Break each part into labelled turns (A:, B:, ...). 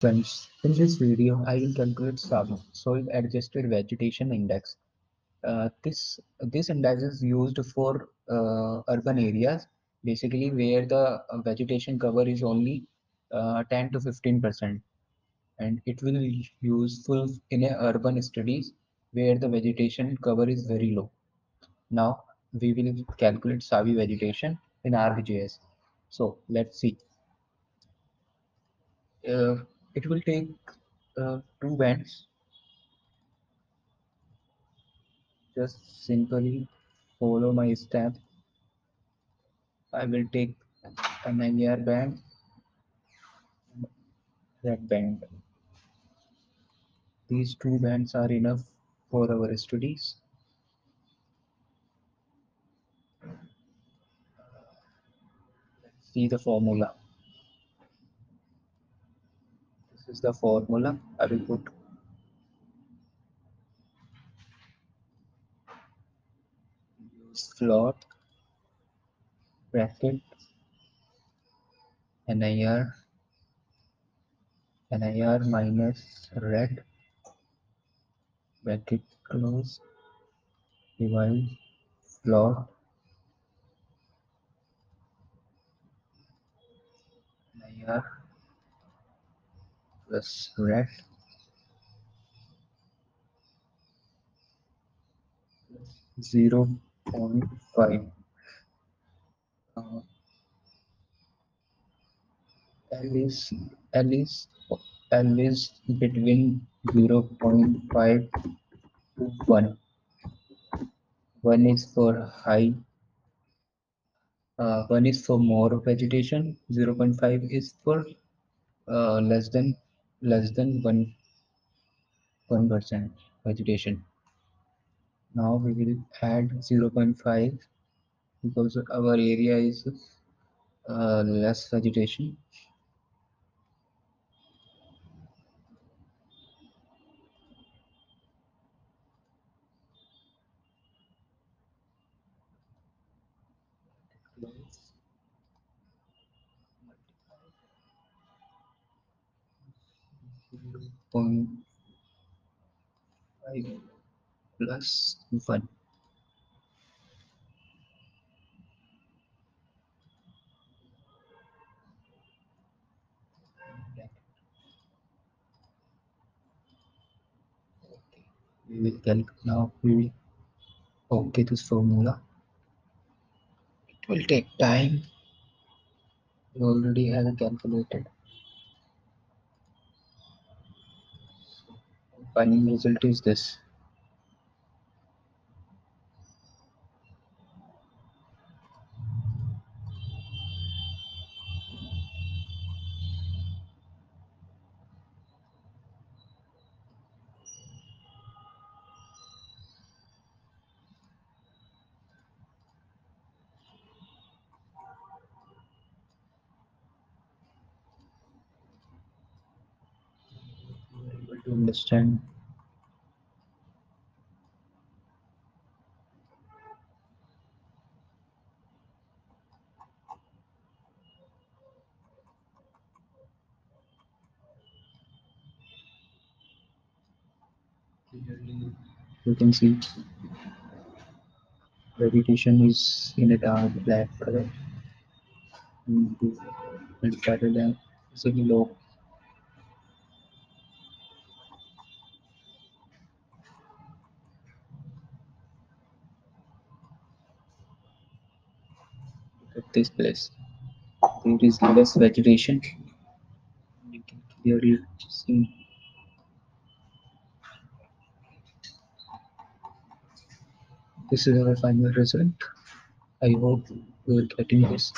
A: Friends, in this video, I will calculate SAVI, Soil Adjusted Vegetation Index. Uh, this this index is used for uh, urban areas, basically where the uh, vegetation cover is only uh, 10 to 15 percent, and it will be useful in urban studies where the vegetation cover is very low. Now we will calculate SAVI vegetation in ArcGIS. So let's see. It will take uh, two bands. Just simply follow my step. I will take an NIR band. Red band. These two bands are enough for our studies. See the formula this is the formula I will put. Use float bracket NIR NIR minus red bracket close divide float NIR plus red zero point five. Uh, L is L is L is between 0.5 to 1. 1 is for high, uh, 1 is for more vegetation, 0.5 is for uh, less than less than 1 1 percent vegetation. Now we will add 0.5 because our area is uh, less vegetation. 0.5 plus 1. Okay. We will calculate now. We will okay this formula. It will take time. We already have calculated. Final result is this. able to understand. You can see vegetation is in a dark black color. And it's better than really low at this place. There is less vegetation. You can clearly see. This is our final result. I hope you are getting this.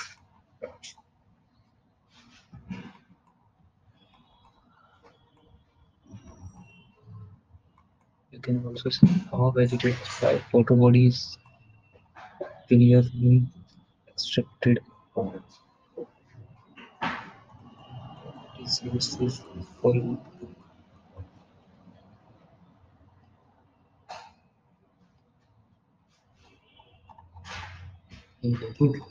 A: You can also see how vegetated by photo bodies clearly extracted it is useful Thank you.